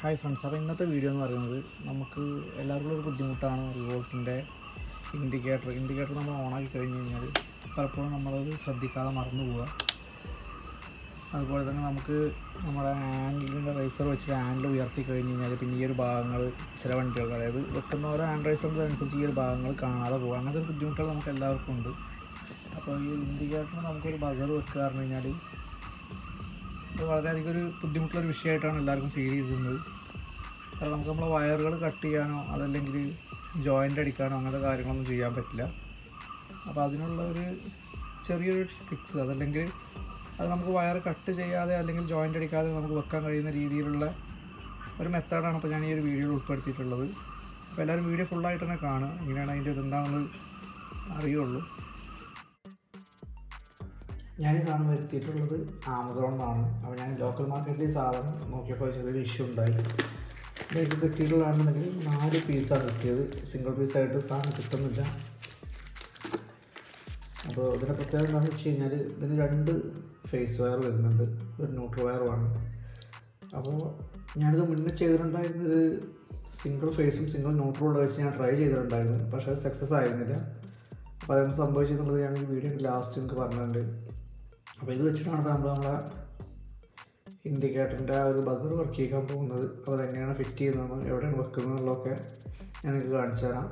Hi friends അപ്പോൾ ഇന്നത്തെ video എന്ന് പറയുന്നത് നമുക്ക് എല്ലാവർക്കും ഒരു ബുദ്ധിമുട്ടാണ് റിവോൾട്ടിന്റെ ഇൻഡിക്കേറ്റർ ഇൻഡിക്കേറ്റർ നമ്മൾ ഓണാക്കി കഴിഞ്ഞ് കഴിഞ്ഞാൽ പലപ്പോഴും നമ്മളത് ശ്രദ്ധിക്കാതെ മറന്നു പോവുക. അതുപോലെ തന്നെ നമുക്ക് നമ്മുടെ ഹാൻഡിലിന്റെ റൈസർ വെച്ച് ഹാൻഡിൽ ഉയർത്തി കഴിഞ്ഞ് കഴിഞ്ഞാൽ പിന്നെ ഈ ഒരു ഭാഗങ്ങൾ ചില വണ്ടികൾക്ക് അതായത് വെക്കുന്ന ഓരോ ഹാൻഡ് റൈസറിന്റെ അനുസരിച്ച് ഈ ഒരു ഭാഗങ്ങൾ കാണാതെ പോകുക അങ്ങനത്തെ ഒരു ബുദ്ധിമുട്ടുകൾ നമുക്ക് എല്ലാവർക്കും ഉണ്ട്. അപ്പോൾ ഈ ഇൻഡിക്കേറ്ററിന് നമുക്കൊരു ബസർ വെക്കുക പറഞ്ഞു കഴിഞ്ഞാൽ ഇത് വളരെയധികം ഒരു ബുദ്ധിമുട്ടുള്ളൊരു വിഷയമായിട്ടാണ് എല്ലാവർക്കും ഫീൽ ചെയ്തിരുന്നത്. കാരണം നമുക്ക് നമ്മളെ വയറുകൾ കട്ട് ചെയ്യാനോ അതല്ലെങ്കിൽ ജോയിന്റ് അടിക്കാനോ അങ്ങനത്തെ കാര്യങ്ങളൊന്നും ചെയ്യാൻ പറ്റില്ല. അപ്പോൾ അതിനുള്ള ഒരു ചെറിയൊരു ടിപ്സ് അതല്ലെങ്കിൽ അത് നമുക്ക് വയർ കട്ട് ചെയ്യാതെ അല്ലെങ്കിൽ ജോയിന്റ് അടിക്കാതെ നമുക്ക് വെക്കാൻ കഴിയുന്ന രീതിയിലുള്ള ഒരു മെത്തേഡാണ് അപ്പോൾ ഞാൻ ഈ ഒരു വീഡിയോയിൽ ഉൾപ്പെടുത്തിയിട്ടുള്ളത്. അപ്പോൾ എല്ലാവരും വീഡിയോ ഫുള്ളായിട്ട് തന്നെ കാണുക. എങ്ങനെയാണ് അതിന്റെ ഇതെന്താണെന്ന് അറിയുള്ളൂ. ഞാൻ ഈ സാധനം വരുത്തിയിട്ടുള്ളത് ആമസോണിൽ നിന്നാണ് അപ്പോൾ ഞാൻ ലോക്കൽ മാർക്കറ്റിൽ ഈ സാധനം നോക്കിയപ്പോൾ ചെറിയൊരു ഇഷ്യൂ ഉണ്ടായി. ഇത് കിട്ടിയിട്ടുള്ളതാണെന്നുണ്ടെങ്കിൽ നാല് പീസാണ് കിട്ടിയത്. സിംഗിൾ പീസായിട്ട് സാധനം കിട്ടുന്നില്ല. അപ്പോൾ ഇതിന്റെ പ്രത്യേകത എന്താണെന്ന് വെച്ച് കഴിഞ്ഞാൽ ഇതിന് രണ്ട് ഫേസ് വയർ വരുന്നുണ്ട്. ഒരു ന്യൂട്രൽ വയറുമാണ് അപ്പോൾ ഞാനിത് മുന്നേ ചെയ്തിട്ടുണ്ടായിരുന്നത് സിംഗിൾ ഫേസും സിംഗിൾ ന്യൂട്രലും വെച്ച് ഞാൻ ട്രൈ ചെയ്തിട്ടുണ്ടായിരുന്നു. പക്ഷേ അത് സക്സസ് ആയിരുന്നില്ല. അപ്പോൾ അതെന്ത് സംഭവിച്ചെന്നുള്ളത് ഞാൻ വീഡിയോ ലാസ്റ്റ് നിങ്ങൾക്ക് പറഞ്ഞിട്ടുണ്ട്. അപ്പോൾ ഇത് വെച്ചിട്ടാണ് നമ്മൾ നമ്മളെ ഇൻഡിക്കേറ്ററിന്റെ ആ ഒരു ബസർ വർക്ക് ചെയ്യാൻ പോകുന്നത്. അപ്പോൾ അതെങ്ങനെയാണ് ഫിറ്റ് ചെയ്യുന്നത് എവിടെയാണ് വെക്കുന്നത് എന്നുള്ളതൊക്കെ ഞാൻ നിങ്ങൾക്ക് കാണിച്ചു തരാം.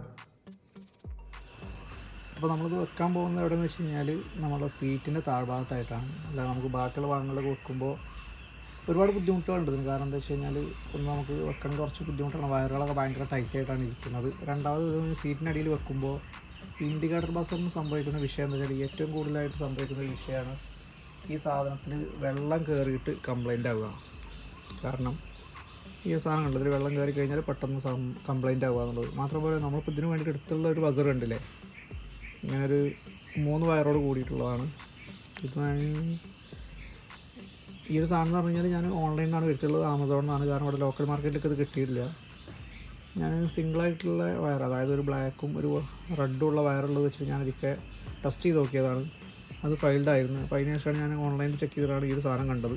അപ്പോൾ നമ്മളിത് വെക്കാൻ പോകുന്നത് എവിടെയെന്ന് വെച്ച് കഴിഞ്ഞാൽ നമ്മുടെ സീറ്റിന്റെ താഴ്ഭാഗത്തായിട്ടാണ്. അല്ല നമുക്ക് ബാക്കിയുള്ള ഭാഗങ്ങളിലൊക്കെ വെക്കുമ്പോൾ ഒരുപാട് ബുദ്ധിമുട്ടുകളുണ്ട്. കാരണം എന്താ വെച്ച് കഴിഞ്ഞാൽ ഒന്ന് നമുക്ക് വെക്കാൻ കുറച്ച് ബുദ്ധിമുട്ടാണ്. വയറുകളൊക്കെ ഭയങ്കര ടൈറ്റായിട്ടാണ് ഇരിക്കുന്നത്. രണ്ടാമത് സീറ്റിനടിയിൽ വെക്കുമ്പോൾ ഇൻഡിക്കേറ്റർ ബസ്സൊന്നും സംഭവിക്കുന്ന വിഷയം എന്താ വെച്ചാൽ ഏറ്റവും കൂടുതലായിട്ട് സംഭവിക്കുന്ന വിഷയമാണ് ഈ സാധനത്തിൽ വെള്ളം കയറിയിട്ട് കംപ്ലൈന്റ് ആവുക. കാരണം ഈ സാധനം കണ്ടതിൽ വെള്ളം കയറി കഴിഞ്ഞാൽ പെട്ടെന്ന് കംപ്ലൈന്റ് ആവുക എന്നുള്ളത്. മാത്രമല്ല നമ്മളിപ്പോൾ ഇതിന് വേണ്ടി എടുത്തുള്ള ഒരു ബസർ ഉണ്ടല്ലേ ഇങ്ങനൊരു മൂന്ന് വയറോട് കൂടിയിട്ടുള്ളതാണ്. ഇത് ഈ ഒരു സാധനം എന്ന് പറഞ്ഞു കഴിഞ്ഞാൽ ഞാൻ ഓൺലൈനിലാണ് എടുത്തുള്ളത് ആമസോണിൽ നിന്നാണ് കാരണം ഇവിടെ ലോക്കൽ മാർക്കറ്റിലൊക്കെ ഇത് കിട്ടിയിട്ടില്ല. ഞാൻ സിംഗിളായിട്ടുള്ള വയർ അതായത് ഒരു ബ്ലാക്കും ഒരു റെഡും ഉള്ള വയറുള്ളത് വെച്ചിട്ട് ഇതൊക്കെ ടെസ്റ്റ് ചെയ്ത് നോക്കിയതാണ്. അത് ഫൈൽഡ് ആയിരുന്നു. അപ്പോൾ അതിന് ശേഷമാണ് ഞാൻ ഓൺലൈനിൽ ചെക്ക് ചെയ്തിട്ടാണ് ഈ ഒരു സാധനം കണ്ടത്.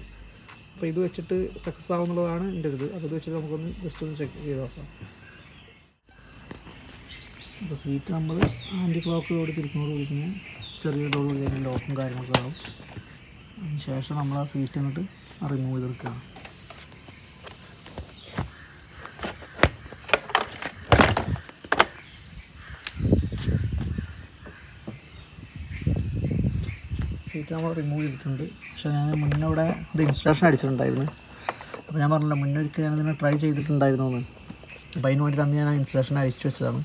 അപ്പോൾ ഇത് വെച്ചിട്ട് സക്സസ് ആവുന്നുള്ളതാണ് എന്റെ ഇത്. അപ്പോൾ ഇത് വെച്ചിട്ട് നമുക്കൊന്ന് ജസ്റ്റ് ഒന്ന് ചെക്ക് ചെയ്ത് നോക്കാം. അപ്പോൾ സീറ്റ് നമ്മൾ ആന്റി ക്ലോക്കിലൂടെ തിരിക്കുന്നതോട് കൂടി ചെറിയ ഡോർ കഴിഞ്ഞ ലോക്കും കാര്യങ്ങളൊക്കെ ആവും അതിന് ശേഷം നമ്മൾ ആ സീറ്റ് എന്നിട്ട് റിമൂവ് ചെയ്തെടുക്കുകയാണ്. സീറ്റ് നമ്മൾ റിമൂവ് ചെയ്തിട്ടുണ്ട്. പക്ഷേ ഞാൻ മുന്നേ ഇവിടെ ഇത് ഇൻസ്ട്രക്ഷൻ അടിച്ചിട്ടുണ്ടായിരുന്നു. അപ്പോൾ ഞാൻ പറഞ്ഞില്ല മുന്നേ ഒരിക്കൽ ഇതിനെ ട്രൈ ചെയ്തിട്ടുണ്ടായിരുന്നു എന്ന്. അപ്പോൾ അതിന് വേണ്ടിയിട്ട് അന്ന് ഞാൻ ആ ഇൻസ്ട്രക്ഷൻ അയച്ചു വെച്ചതാണ്.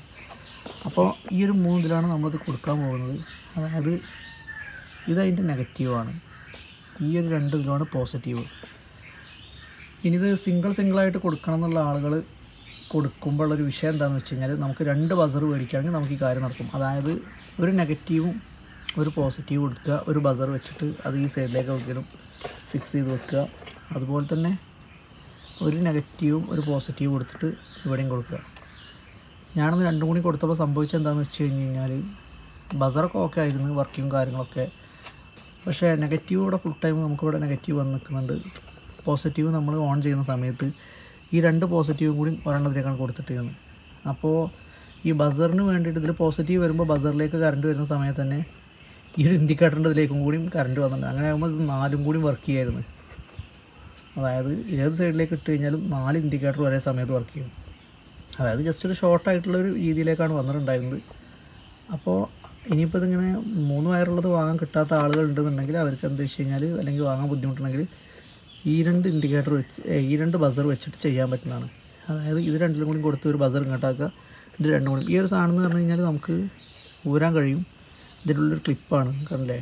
അപ്പോൾ ഈ ഒരു മൂന്നിലാണ് നമ്മളിത് കൊടുക്കാൻ പോകുന്നത്. അതായത് ഇതതിന്റെ നെഗറ്റീവാണ് ഈ ഒരു രണ്ട് ഇതിലാണ് പോസിറ്റീവ് ഇനി ഇത് സിംഗിൾ സിംഗിളായിട്ട് കൊടുക്കണം എന്നുള്ള ആളുകൾ കൊടുക്കുമ്പോഴുള്ളൊരു വിഷയം എന്താണെന്ന് വെച്ച് കഴിഞ്ഞാൽ നമുക്ക് രണ്ട് ബസർ മേടിക്കുകയാണെങ്കിൽ നമുക്ക് ഈ കാര്യം നടക്കും. അതായത് ഒരു നെഗറ്റീവും ഒരു പോസിറ്റീവ് കൊടുക്കുക ഒരു ബസർ വെച്ചിട്ട് അത് ഈ സൈഡിലേക്ക് ഒരിക്കലും ഫിക്സ് ചെയ്ത് വെക്കുക. അതുപോലെ തന്നെ ഒരു നെഗറ്റീവും ഒരു പോസിറ്റീവും കൊടുത്തിട്ട് ഇവിടെയും കൊടുക്കുക. ഞാനൊന്ന് രണ്ടും കൂടി കൊടുത്തപ്പോൾ സംഭവിച്ചത് എന്താണെന്ന് വെച്ച് കഴിഞ്ഞ് കഴിഞ്ഞാൽ ബസറൊക്കെ ഓക്കെ ആയിരുന്നു വർക്കിങ്ങും കാര്യങ്ങളൊക്കെ. പക്ഷേ നെഗറ്റീവ് ഇവിടെ ഫുൾ ടൈം നമുക്കിവിടെ നെഗറ്റീവ് വന്ന് നിൽക്കുന്നുണ്ട്. പോസിറ്റീവ് നമ്മൾ ഓൺ ചെയ്യുന്ന സമയത്ത് ഈ രണ്ട് പോസിറ്റീവും കൂടി ഒരെണ്ണത്തിലേക്കാണ് കൊടുത്തിട്ടിരുന്നത് അപ്പോൾ ഈ ബസറിന് വേണ്ടിയിട്ട് ഇതിൽ പോസിറ്റീവ് വരുമ്പോൾ ബസറിലേക്ക് കറണ്ട് വരുന്ന സമയത്ത് തന്നെ ഈ ഒരു ഇൻഡിക്കേറ്ററിന്റെ ഇതിലേക്കും കൂടിയും കറണ്ട് വന്നിട്ടുണ്ട്. അങ്ങനെ ആകുമ്പോൾ നാലും കൂടി വർക്ക് ചെയ്യായിരുന്നു. അതായത് ഏത് സൈഡിലേക്ക് ഇട്ട് കഴിഞ്ഞാലും നാല് ഇൻഡിക്കേറ്റർ ഒരേ സമയത്ത് വർക്ക് ചെയ്യും. അതായത് ജസ്റ്റ് ഒരു ഷോർട്ട് ആയിട്ടുള്ള ഒരു രീതിയിലേക്കാണ് വന്നിട്ടുണ്ടായിരുന്നത്. അപ്പോൾ ഇനിയിപ്പോൾ ഇതിങ്ങനെ മൂന്ന് വയറുള്ളത് വാങ്ങാൻ കിട്ടാത്ത ആളുകൾ ഉണ്ടെന്നുണ്ടെങ്കിൽ അവർക്ക് എന്താ വെച്ച് കഴിഞ്ഞാൽ അല്ലെങ്കിൽ വാങ്ങാൻ ബുദ്ധിമുട്ടുണ്ടെങ്കിൽ ഈ രണ്ട് ഇൻഡിക്കേറ്റർ വെച്ച് ഈ രണ്ട് ബസർ വെച്ചിട്ട് ചെയ്യാൻ പറ്റുന്നതാണ്. അതായത് ഇത് രണ്ടിലും കൂടി കൊടുത്ത് ഒരു ബസർ ഇങ്ങോട്ടാക്കുക. ഇത് രണ്ടും കൂടി. ഈ ഒരു സാധനം എന്ന് പറഞ്ഞു കഴിഞ്ഞാൽ നമുക്ക് ഊരാൻ കഴിയും. ഇതിനുള്ളൊരു ക്ലിപ്പാണ് കണ്ടില്ലേ?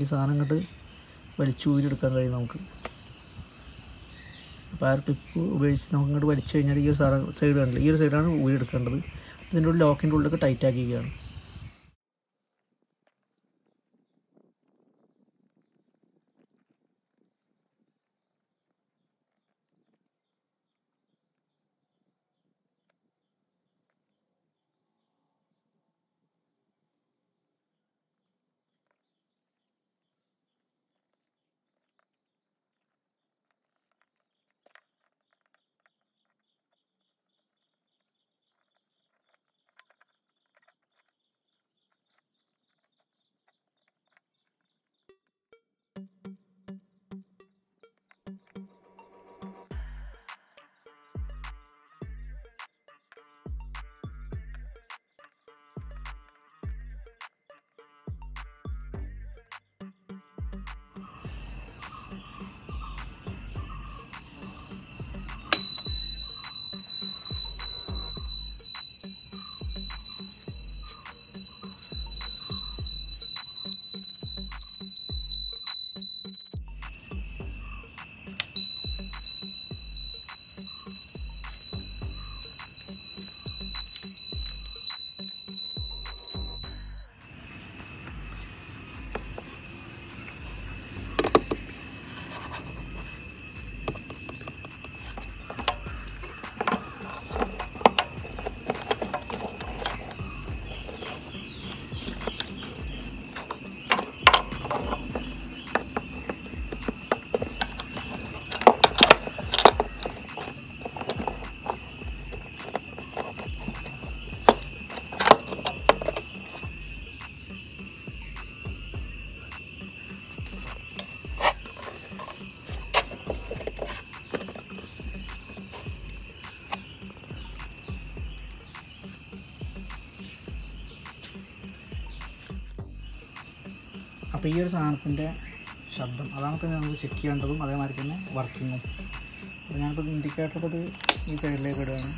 ഈ സാധനം ഇങ്ങോട്ട് വലിച്ചു ഊരിയെടുക്കാൻ കഴിയും നമുക്ക്. അപ്പോൾ ആ ഒരു ക്ലിപ്പ് ഉപയോഗിച്ച് നമുക്ക് ഇങ്ങോട്ട് വലിച്ചു കഴിഞ്ഞാൽ ഈ ഒരു സൈഡ് കണ്ടില്ല? ഈ ഒരു സൈഡാണ് ഊരിയെടുക്കേണ്ടത്. ഇതിന്റെ ഉള്ളിൽ ലോക്കിന്റെ ഉള്ളിലൊക്കെ ടൈറ്റ് അപ്പോൾ ഈ ഒരു സാധനത്തിന്റെ ശബ്ദം അതാണ് തന്നെ നമുക്ക് ചെക്ക് ചെയ്യേണ്ടതും അതേമാതിരി തന്നെ വർക്കിങ്ങും അപ്പോൾ ഞാനിപ്പോൾ ഇൻഡിക്കേറ്റർ അത് ഈ സൈഡിലേക്ക് ഇടുകയാണ്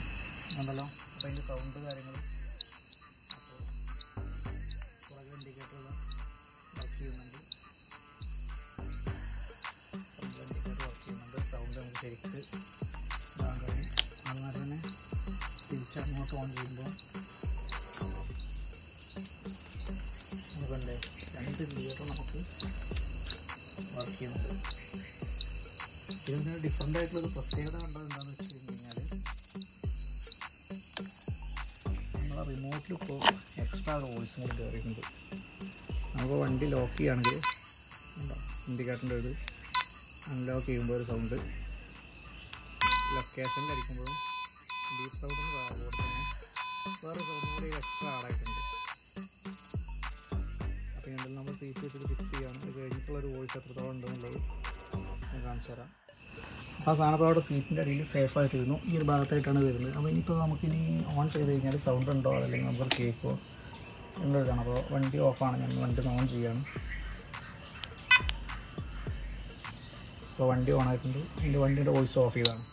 വോയിസ് കയറിയിട്ടുണ്ട് നമുക്ക് വണ്ടി ലോക്ക് ചെയ്യുകയാണെങ്കിൽ ഇൻഡിക്കേറ്ററിന്റെ ഒരു അൺലോക്ക് ചെയ്യുമ്പോൾ ഒരു സൗണ്ട് ലൊക്കേഷനിൽ അടിക്കുമ്പോഴും ഡീപ്പ് സൗണ്ടിന് കൂടെ തന്നെ വേറെ സൗണ്ട് കൂടി എക്സ്ട്രാ ആഡായിട്ടുണ്ട് അപ്പോൾ ഇതിൽ നമ്മൾ സീറ്റ് വെച്ചിട്ട് ഫിക്സ് ചെയ്യാണ് അത് കഴിഞ്ഞിട്ടുള്ളൊരു വോയിസ് എത്രത്തോളം ഉണ്ടെന്നുള്ളത് ഞാൻ കാണിച്ചു തരാം. ആ സാധനം ഇപ്പോൾ അവിടെ സീറ്റിന്റെ അടിയിൽ സേഫായിട്ട് ഇരുന്നു ഈ ഒരു ഭാഗത്തായിട്ടാണ് വരുന്നത്. അപ്പോൾ ഇനിയിപ്പോൾ നമുക്കിനി ഓൺ ചെയ്ത് കഴിഞ്ഞാൽ സൗണ്ട് ഉണ്ടോ? അല്ലെങ്കിൽ നമുക്ക് കേൾക്കുമോ എന്നുള്ളതാണ് അപ്പോൾ വണ്ടി ഓഫാണ്. ഞാൻ വണ്ടി ഓൺ ചെയ്യാണ്. അപ്പോൾ വണ്ടി ഓണായിട്ടുണ്ട് എന്റെ വണ്ടിയുടെ വോയിസ് ഓഫ് ചെയ്താണ്.